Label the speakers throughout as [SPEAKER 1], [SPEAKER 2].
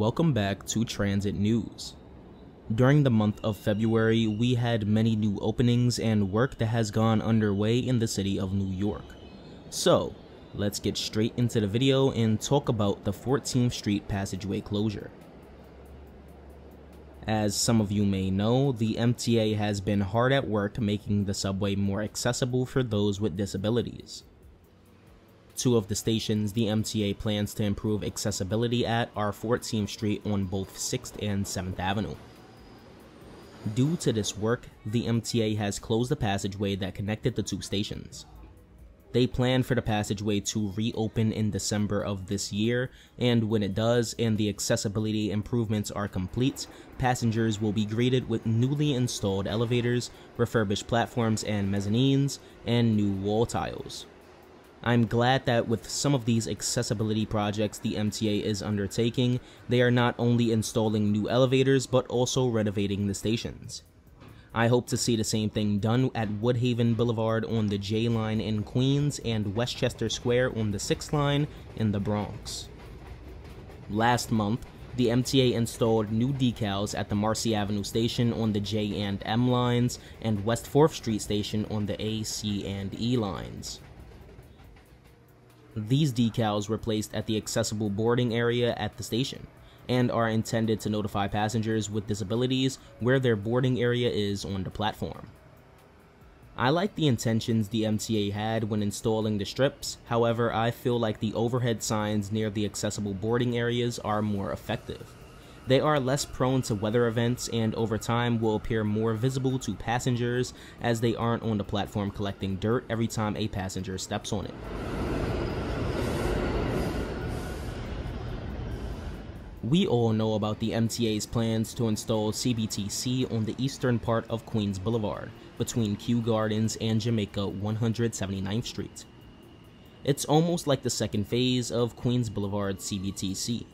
[SPEAKER 1] Welcome back to Transit News. During the month of February, we had many new openings and work that has gone underway in the city of New York. So, let's get straight into the video and talk about the 14th Street passageway closure. As some of you may know, the MTA has been hard at work making the subway more accessible for those with disabilities. Two of the stations the MTA plans to improve accessibility at are 14th Street on both 6th and 7th Avenue. Due to this work, the MTA has closed the passageway that connected the two stations. They plan for the passageway to reopen in December of this year, and when it does and the accessibility improvements are complete, passengers will be greeted with newly installed elevators, refurbished platforms and mezzanines, and new wall tiles. I'm glad that with some of these accessibility projects the MTA is undertaking, they are not only installing new elevators but also renovating the stations. I hope to see the same thing done at Woodhaven Boulevard on the J line in Queens and Westchester Square on the 6th line in the Bronx. Last month, the MTA installed new decals at the Marcy Avenue station on the J and M lines and West 4th Street station on the A, C, and E lines. These decals were placed at the accessible boarding area at the station and are intended to notify passengers with disabilities where their boarding area is on the platform. I like the intentions the MTA had when installing the strips, however I feel like the overhead signs near the accessible boarding areas are more effective. They are less prone to weather events and over time will appear more visible to passengers as they aren't on the platform collecting dirt every time a passenger steps on it. We all know about the MTA's plans to install CBTC on the eastern part of Queens Boulevard, between Kew Gardens and Jamaica 179th Street. It's almost like the second phase of Queens Boulevard CBTC.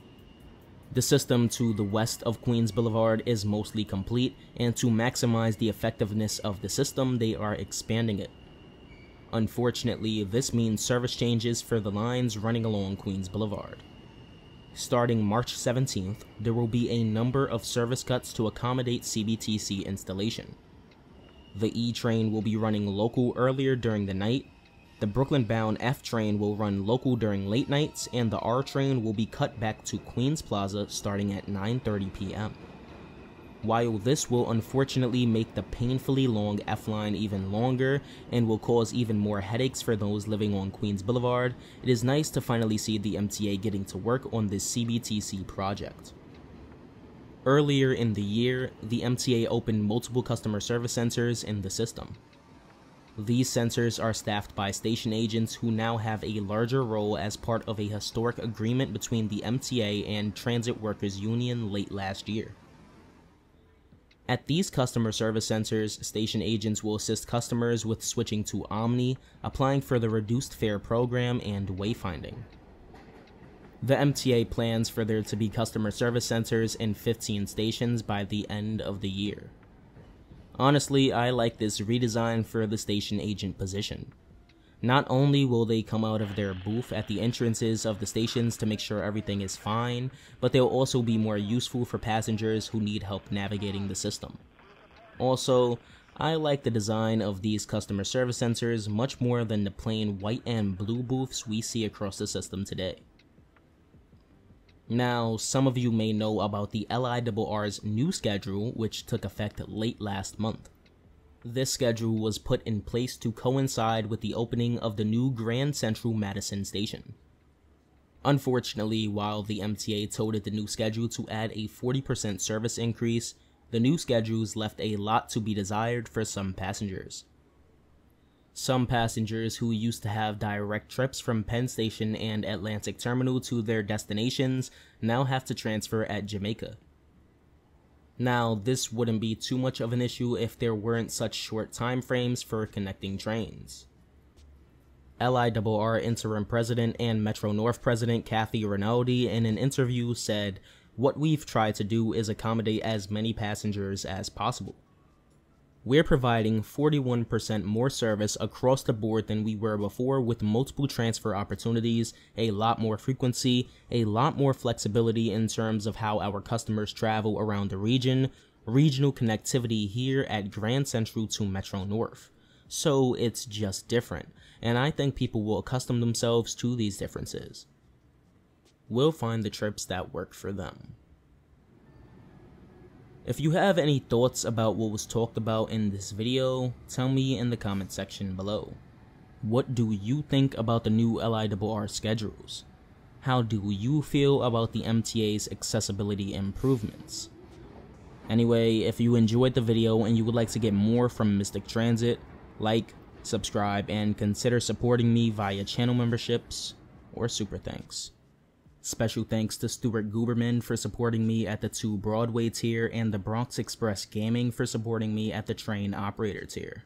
[SPEAKER 1] The system to the west of Queens Boulevard is mostly complete, and to maximize the effectiveness of the system, they are expanding it. Unfortunately, this means service changes for the lines running along Queens Boulevard. Starting March 17th, there will be a number of service cuts to accommodate CBTC installation. The E train will be running local earlier during the night, the Brooklyn bound F train will run local during late nights, and the R train will be cut back to Queens Plaza starting at 9.30 p.m. While this will unfortunately make the painfully long F line even longer and will cause even more headaches for those living on Queens Boulevard, it is nice to finally see the MTA getting to work on this CBTC project. Earlier in the year, the MTA opened multiple customer service centers in the system. These centers are staffed by station agents who now have a larger role as part of a historic agreement between the MTA and Transit Workers Union late last year. At these customer service centers, station agents will assist customers with switching to OMNY, applying for the reduced fare program, and wayfinding. The MTA plans for there to be customer service centers in 15 stations by the end of the year. Honestly, I like this redesign for the station agent position. Not only will they come out of their booth at the entrances of the stations to make sure everything is fine, but they'll also be more useful for passengers who need help navigating the system. Also, I like the design of these customer service centers much more than the plain white and blue booths we see across the system today. Now, some of you may know about the LIRR's new schedule, which took effect late last month. This schedule was put in place to coincide with the opening of the new Grand Central Madison station. Unfortunately, while the MTA touted the new schedule to add a 40% service increase, the new schedules left a lot to be desired for some passengers. Some passengers who used to have direct trips from Penn Station and Atlantic Terminal to their destinations now have to transfer at Jamaica. Now, this wouldn't be too much of an issue if there weren't such short time frames for connecting trains. LIRR interim president and Metro North president Kathy Rinaldi in an interview said, What we've tried to do is accommodate as many passengers as possible. We're providing 41% more service across the board than we were before with multiple transfer opportunities, a lot more frequency, a lot more flexibility in terms of how our customers travel around the region, regional connectivity here at Grand Central to Metro North. So it's just different, and I think people will accustom themselves to these differences. We'll find the trips that work for them. If you have any thoughts about what was talked about in this video, tell me in the comment section below. What do you think about the new LIRR schedules? How do you feel about the MTA's accessibility improvements? Anyway, if you enjoyed the video and you would like to get more from Mystic Transit, like, subscribe, and consider supporting me via channel memberships or super thanks. Special thanks to Stuart Guberman for supporting me at the 2 Broadway tier and the Bronx Express Gaming for supporting me at the train operator tier.